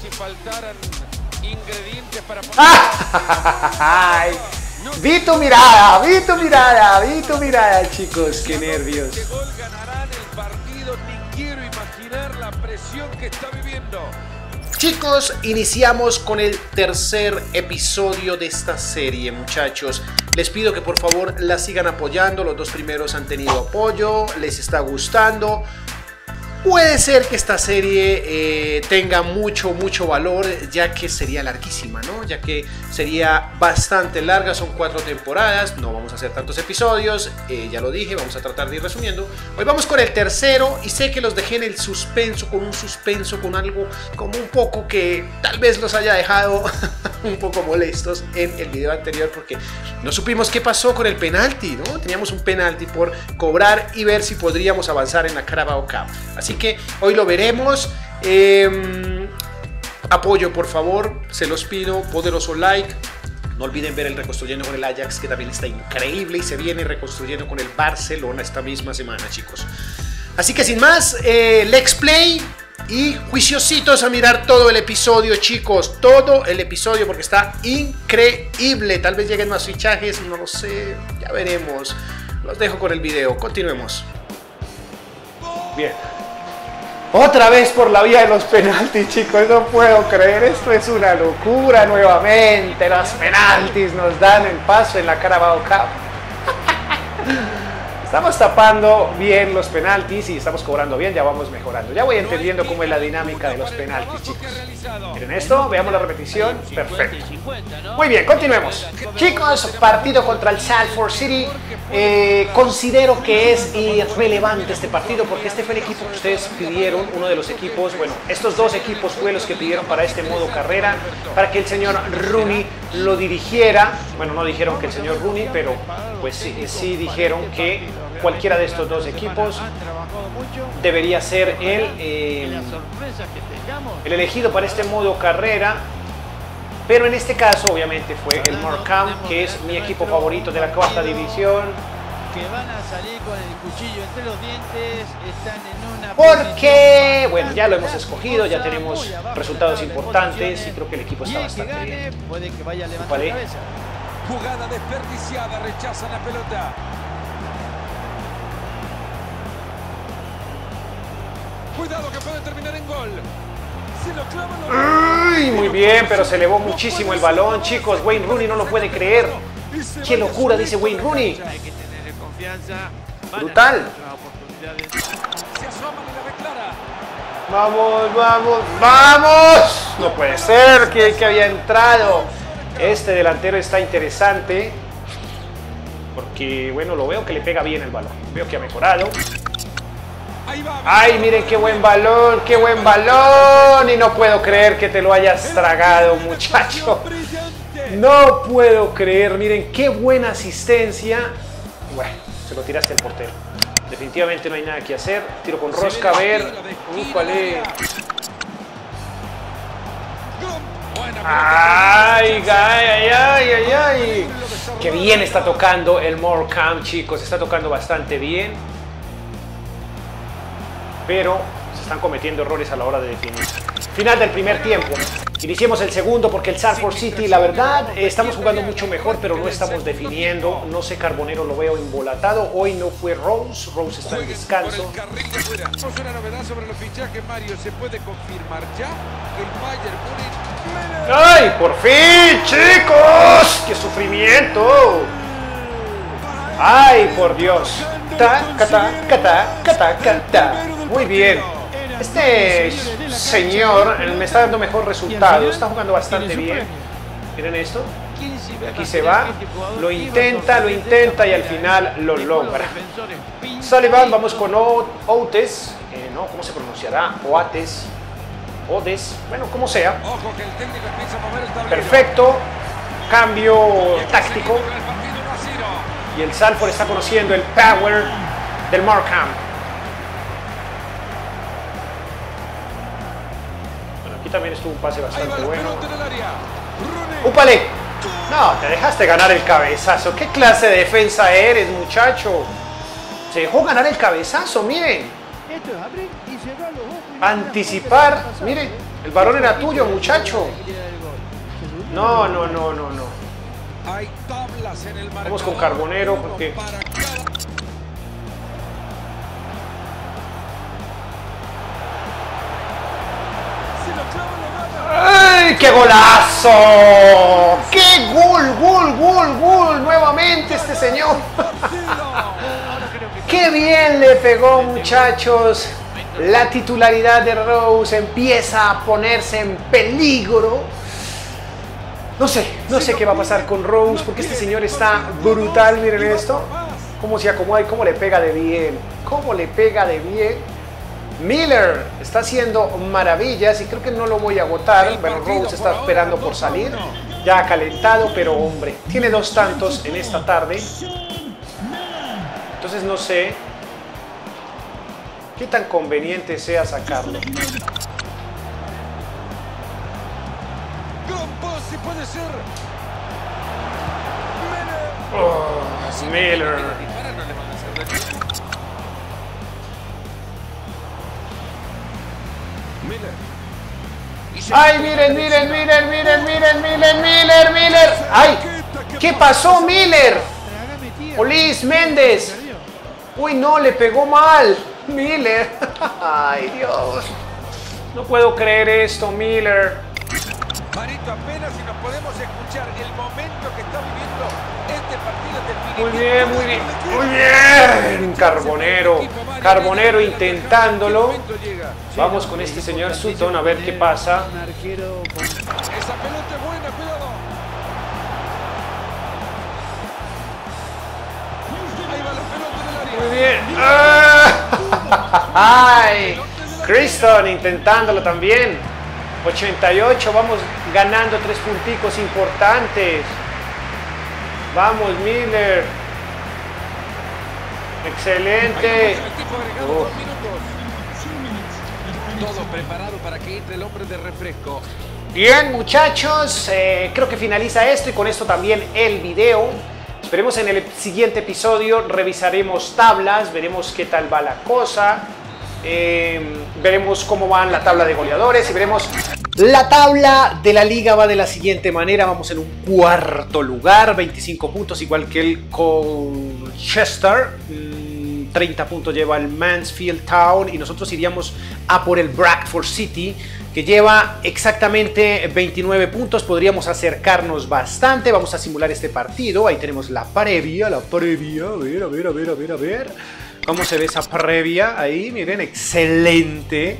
si faltaran ingredientes para Ay, vi tu mirada, vi tu mirada, vi tu mirada, chicos, qué nervios. Este gol ganarán el partido, ni quiero imaginar la presión que está viviendo. Chicos, iniciamos con el tercer episodio de esta serie, muchachos. Les pido que por favor la sigan apoyando. Los dos primeros han tenido apoyo, les está gustando. Puede ser que esta serie eh, tenga mucho, mucho valor, ya que sería larguísima, ¿no? Ya que sería bastante larga, son cuatro temporadas, no vamos a hacer tantos episodios, eh, ya lo dije, vamos a tratar de ir resumiendo. Hoy vamos con el tercero y sé que los dejé en el suspenso, con un suspenso, con algo como un poco que tal vez los haya dejado un poco molestos en el video anterior, porque no supimos qué pasó con el penalti, ¿no? Teníamos un penalti por cobrar y ver si podríamos avanzar en la Carabao Cup. Así que hoy lo veremos. Eh, apoyo, por favor, se los pido. Poderoso like. No olviden ver el reconstruyendo con el Ajax, que también está increíble y se viene reconstruyendo con el Barcelona esta misma semana, chicos. Así que sin más, eh, let's play y juiciositos a mirar todo el episodio, chicos. Todo el episodio porque está increíble. Tal vez lleguen más fichajes, no lo sé. Ya veremos. Los dejo con el video. Continuemos. Bien. Otra vez por la vía de los penaltis, chicos. No puedo creer. Esto es una locura nuevamente. Los penaltis nos dan el paso en la Carabao Cup. Estamos tapando bien los penaltis y estamos cobrando bien, ya vamos mejorando. Ya voy entendiendo cómo es la dinámica de los penaltis, chicos. Miren esto, veamos la repetición. Perfecto. Muy bien, continuemos. Chicos, partido contra el Salford City. Eh, considero que es irrelevante este partido porque este fue el equipo que ustedes pidieron, uno de los equipos, bueno, estos dos equipos fue los que pidieron para este modo carrera, para que el señor Rooney lo dirigiera. Bueno, no dijeron que el señor Rooney, pero pues sí, sí dijeron que cualquiera de estos dos equipos debería ser el, eh, el elegido para este modo carrera. Pero en este caso, obviamente, fue el Morecambe, que es mi equipo favorito de la cuarta división. que van a salir con el cuchillo entre los dientes, están en una Porque, bueno, ya lo hemos escogido, ya tenemos resultados importantes y creo que el equipo está bastante bien. puede que vaya a levantar la cabeza. Jugada desperdiciada, rechazan la pelota. Cuidado que puede terminar en gol. Muy bien, pero se elevó muchísimo el balón, chicos. Wayne Rooney no lo puede creer. Qué locura, dice Wayne Rooney. Brutal. Vamos, vamos, vamos. No puede ser que, que había entrado. Este delantero está interesante. Porque, bueno, lo veo que le pega bien el balón. Veo que ha mejorado. Ay, miren qué buen balón, qué buen balón. Y no puedo creer que te lo hayas tragado, muchacho. No puedo creer, miren qué buena asistencia. Bueno, se lo tiraste al portero. Definitivamente no hay nada que hacer. Tiro con rosca, a ver. Úpale. Buena Ay, ay, ay, ay, ay, ay. Qué bien está tocando el Morecambe, chicos. Está tocando bastante bien. Pero se están cometiendo errores a la hora de definir. Final del primer tiempo. Iniciemos el segundo porque el Salford City, la verdad, eh, estamos jugando mucho mejor, pero no estamos definiendo. No sé, Carbonero lo veo embolatado. Hoy no fue Rose. Rose está en descanso. por el carril de fuera. Tenemos una novedad sobre los fichajes, Mario. ¿Se puede confirmar ya que el Bayern Múnich... ¡Ay, por fin, chicos! ¡Qué sufrimiento! ¡Ay, por Dios! Ta, cata, cata, cata, cata. Muy bien. Este señor me está dando mejor resultado. Está jugando bastante bien. Miren esto. Aquí se va. Lo intenta, lo intenta y al final lo logra. Sullivan, vamos con Outes. Eh, ¿no? ¿Cómo se pronunciará? Oates. Odes. Bueno, como sea. Perfecto. Cambio táctico. Con el partido 1 a 0. Y el Salford está conociendo el power del Markham. Aquí también estuvo un pase bastante bueno. ¡Úpale! No, te dejaste ganar el cabezazo. ¿Qué clase de defensa eres, muchacho? Se dejó ganar el cabezazo, miren. Anticipar. mirar la Mire, pelota el balón era tuyo, muchacho. No, no, no, no, no. Hay tablas en el Vamos con Carbonero, porque- qué golazo! ¡Qué gol, gol, gol, gol! Nuevamente este señor. ¡Qué bien le pegó, muchachos! La titularidad de Rose empieza a ponerse en peligro. No sé, no sé qué va a pasar con Rose porque este señor está brutal. Miren esto. Cómo se acomoda y cómo le pega de bien. Cómo le pega de bien. Miller está haciendo maravillas y creo que no lo voy a agotar. Bueno, Rose está esperando por salir. Ya ha calentado, pero hombre, tiene dos tantos en esta tarde. Entonces no sé qué tan conveniente sea sacarlo. Puede ser. Oh, Miller. Ay, miren, miren, miren, miren, miren, miren, Miller, Miller. Ay, ¿qué pasó, Miller? Olis Méndez. Uy, no, le pegó mal. Miller. Ay, Dios. No puedo creer esto, Miller. Marito, apenas si nos podemos escuchar el momento que está viviendo este partido Muy bien, muy bien. Muy bien. Carbonero. Carbonero intentándolo. Vamos con este señor Sutton a ver qué pasa. Esa pelota es buena, cuidado. Ahí va la pelota del área. Muy bien. ¡Ah! ¡Ay! Criston intentándolo también. 88, vamos ganando tres punticos importantes. Vamos, Miller. Excelente. Oh. Todo preparado para que entre el hombre de refresco. Bien, muchachos, eh, creo que finaliza esto y con esto también el video. Esperemos en el siguiente episodio, revisaremos tablas, veremos qué tal va la cosa, eh, veremos cómo va la tabla de goleadores y veremos... La tabla de la liga va de la siguiente manera, vamos en un cuarto lugar, 25 puntos igual que el Colchester, mm, 30 puntos lleva el Mansfield Town y nosotros iríamos a por el Bradford City que lleva exactamente 29 puntos. Podríamos acercarnos bastante. Vamos a simular este partido. Ahí tenemos la previa, la previa. A ver, a ver, a ver, a ver, a ver. ¿Cómo se ve esa previa? Ahí, miren, excelente.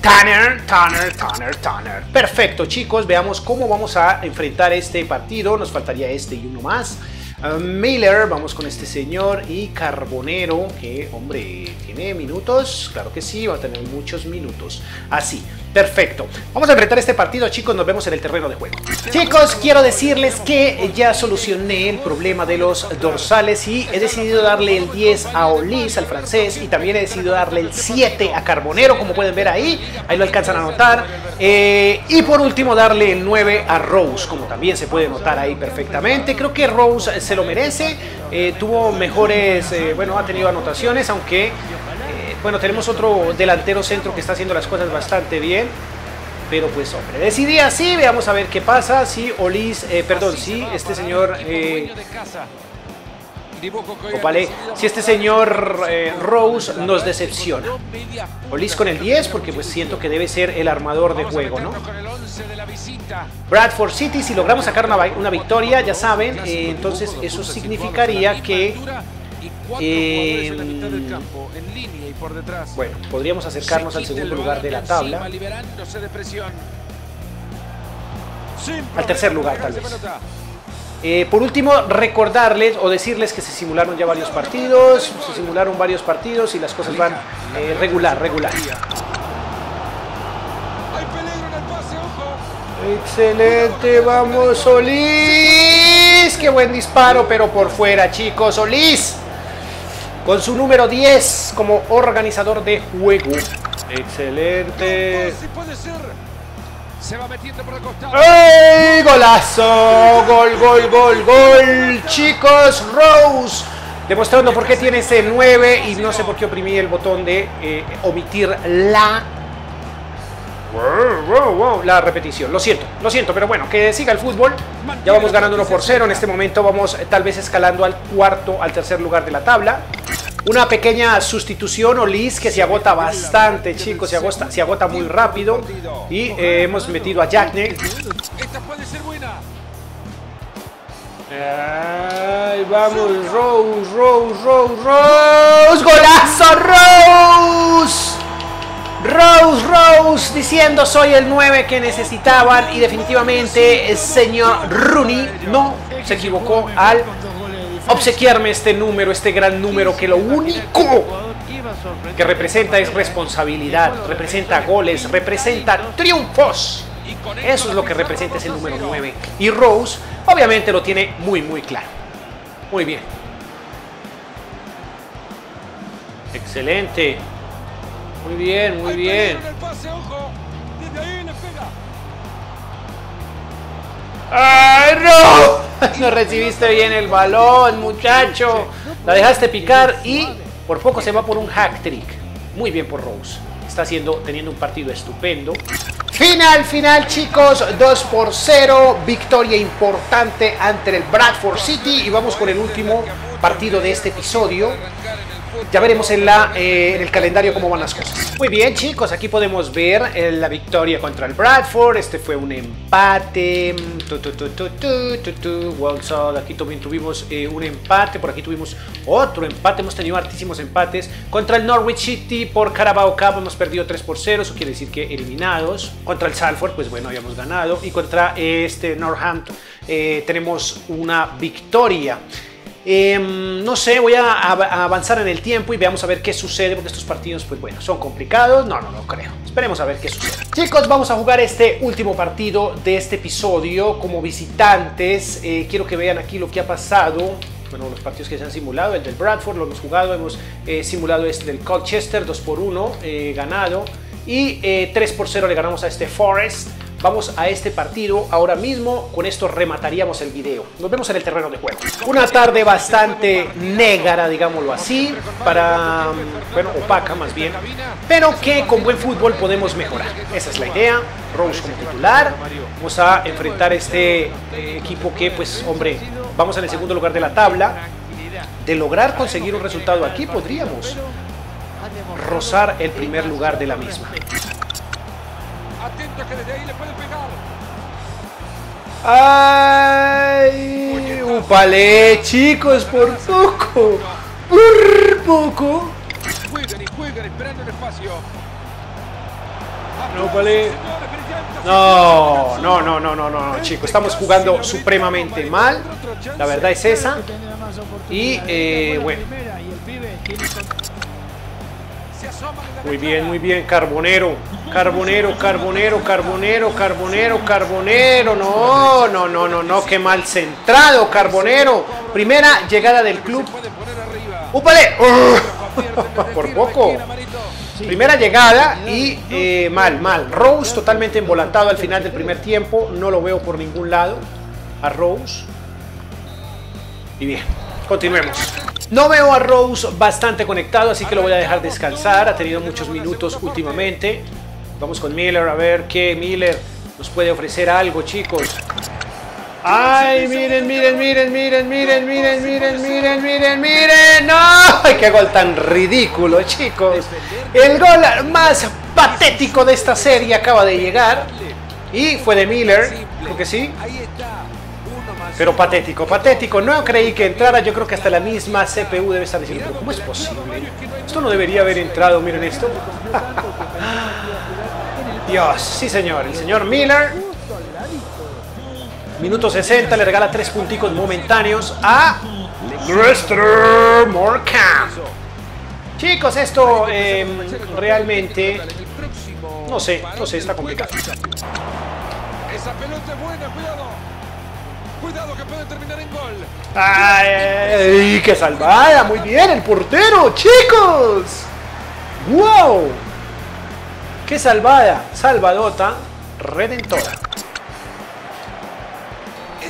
Tanner, Tanner, Tanner, Tanner. Perfecto, chicos. Veamos cómo vamos a enfrentar este partido. Nos faltaría este y uno más. Uh, Miller, vamos con este señor y Carbonero, que hombre, tiene minutos, claro que sí, va a tener muchos minutos. Así, perfecto. Vamos a enfrentar este partido, chicos, nos vemos en el terreno de juego. Chicos, quiero decirles que ya solucioné el problema de los dorsales y he decidido darle el 10 a Olis, al francés, y también he decidido darle el 7 a Carbonero, como pueden ver ahí, ahí lo alcanzan a notar. Eh, y por último, darle el 9 a Rose, como también se puede notar ahí perfectamente. Creo que Rose se lo merece, eh, tuvo mejores, eh, bueno, ha tenido anotaciones, aunque, bueno, tenemos otro delantero centro que está haciendo las cosas bastante bien. Pero pues hombre, decidí así, veamos a ver qué pasa, si Olis, eh, perdón, si este señor... eh, Opale, si este señor eh, Rose nos decepciona. Olis con el 10 porque pues siento que debe ser el armador de juego, ¿no? Bradford City, si logramos sacar una, una victoria, ya saben, eh, entonces eso significaría que... eh, bueno, podríamos acercarnos al segundo lugar de la tabla. Al tercer lugar, tal vez. Eh, por último, recordarles o decirles que se simularon ya varios partidos, se simularon varios partidos y las cosas van eh, regular, regular. Excelente, vamos Solís. Qué buen disparo, pero por fuera, chicos. Solís con su número 10 como organizador de juego. Excelente. Se va metiendo por. Golazo. Gol, gol, gol, gol. Chicos, Rose demostrando por qué tiene ese 9 y no sé por qué oprimí el botón de eh, omitir la la repetición. Lo siento, lo siento, pero bueno, que siga el fútbol. Ya vamos ganando 1 por 0. En este momento vamos eh, tal vez escalando al cuarto, al tercer lugar de la tabla. Una pequeña sustitución o Liz que se agota bastante, chicos, se agota, se agota muy rápido. Y eh, hemos metido a Jackney. Esta puede ser buena. Ay, vamos, Rose, Rose, Rose, Rose. ¡Golazo, Rose! Rose, Rose, diciendo soy el 9 que necesitaban y definitivamente el señor Rooney no se equivocó al obsequiarme este número, este gran número que lo único que representa es responsabilidad, representa goles, representa triunfos. Eso es lo que representa ese número 9. Y Rose obviamente lo tiene muy muy claro. Muy bien. Excelente. Muy bien, muy bien. ¡Ay, no! No recibiste bien el balón, muchacho. La dejaste picar y por poco se va por un hack trick. Muy bien por Rose. Está haciendo, teniendo un partido estupendo. Final, final, chicos. 2 por 0. Victoria importante ante el Bradford City. Y vamos con el último partido de este episodio. Ya veremos en, la, eh, en el calendario cómo van las cosas. Muy bien, chicos, aquí podemos ver eh, la victoria contra el Bradford. Este fue un empate. Tu, tu, tu. Aquí también tuvimos eh, un empate. Por aquí tuvimos otro empate. Hemos tenido hartísimos empates. Contra el Norwich City por Carabao Cup hemos perdido 3 por 0. Eso quiere decir que eliminados. Contra el Salford, pues bueno, habíamos ganado. Y contra este Northampton tenemos una victoria. Eh, no sé, voy a, avanzar en el tiempo y veamos a ver qué sucede, porque estos partidos, pues bueno, son complicados. No, no, no creo. Esperemos a ver qué sucede. Chicos, vamos a jugar este último partido de este episodio como visitantes. Eh, quiero que vean aquí lo que ha pasado. Bueno, los partidos que se han simulado, el del Bradford lo hemos jugado, hemos eh, simulado este del Colchester, 2 por 1 eh, ganado. Y 3 por 0 le ganamos a este Forest. Vamos a este partido ahora mismo. Con esto remataríamos el video. Nos vemos en el terreno de juego. Una tarde bastante negra, digámoslo así. Para, bueno, opaca más bien. Pero que con buen fútbol podemos mejorar. Esa es la idea. Rose como titular. Vamos a enfrentar este eh, equipo que, pues, hombre, vamos en el segundo lugar de la tabla. De lograr conseguir un resultado aquí, podríamos rozar el primer lugar de la misma. Atento que desde ahí le puede pegar. ¡Ay! ¡Upale, chicos! ¡Por poco! ¡Por poco! Juegan y juegan esperando el espacio. No, vale. No, no, no, no, no, no, no, chicos. Estamos jugando supremamente mal. La verdad es esa. Y, eh, bueno. Muy bien, muy bien. Carbonero. Carbonero, carbonero, carbonero, carbonero, carbonero. No, no, no, no, no. Qué mal centrado, carbonero. Primera llegada del club. ¡Úpale! Por poco. Primera llegada y eh, mal, mal. Rose totalmente embolantado al final del primer tiempo. No lo veo por ningún lado. A Rose. Y bien, continuemos. No veo a Rose bastante conectado, así que lo voy a dejar descansar. Ha tenido muchos minutos últimamente. Vamos con Miller a ver qué Miller nos puede ofrecer algo, chicos. Ay, miren, miren, miren, miren, miren, miren, miren, miren, miren, miren. ¡No! ¡Ay, qué gol tan ridículo, chicos! El gol más patético de esta serie acaba de llegar. Y fue de Miller, creo que sí. Pero patético, patético. No creí que entrara. Yo creo que hasta la misma CPU debe estar diciendo, "¿Pero ¿cómo es posible? Esto no debería haber entrado, miren esto. Dios, sí señor, el señor Miller. Minuto 60, le regala tres punticos momentáneos a Lester Morcam. Chicos, esto eh, realmente, no sé, no sé, está complicado. Esa pelota buena, cuidado. Cuidado que puede terminar en gol. ¡Ay, qué salvada! Muy bien, el portero, chicos. ¡Wow! ¡Qué salvada! Salvadota redentora.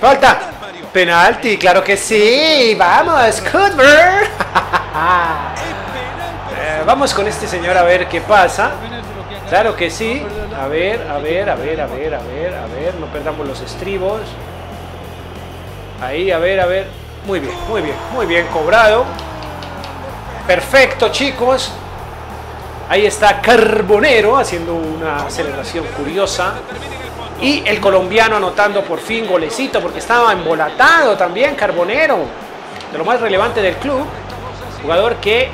Falta. Penalti, claro que sí. Vamos, Cuthbert. Eh, vamos con este señor a ver qué pasa. Claro que sí. A ver, a ver, a ver, a ver, a ver, a ver. No perdamos los estribos. Ahí, a ver, a ver. Muy bien, muy bien, muy bien cobrado. Perfecto, chicos. Ahí está Carbonero haciendo una celebración curiosa. Y el colombiano anotando por fin golecito porque estaba embolatado también Carbonero. De lo más relevante del club. Jugador que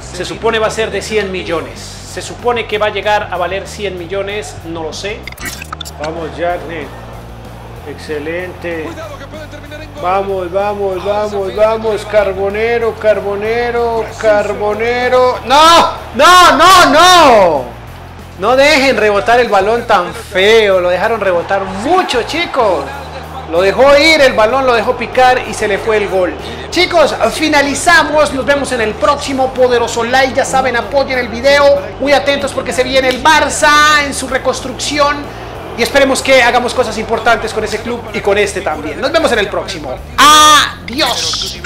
se supone va a ser de 100 millones. Se supone que va a llegar a valer 100 millones. No lo sé. Vamos, Jacknet. Excelente. Vamos, vamos, vamos, vamos. Carbonero, carbonero, carbonero. ¡No! ¡No, no, no! No dejen rebotar el balón tan feo. Lo dejaron rebotar mucho, chicos. Lo dejó ir, el balón lo dejó picar y se le fue el gol. Chicos, finalizamos. Nos vemos en el próximo poderoso like. Ya saben, apoyen el video. Muy atentos porque se viene el Barça en su reconstrucción. Y esperemos que hagamos cosas importantes con ese club y con este también. Nos vemos en el próximo. Adiós.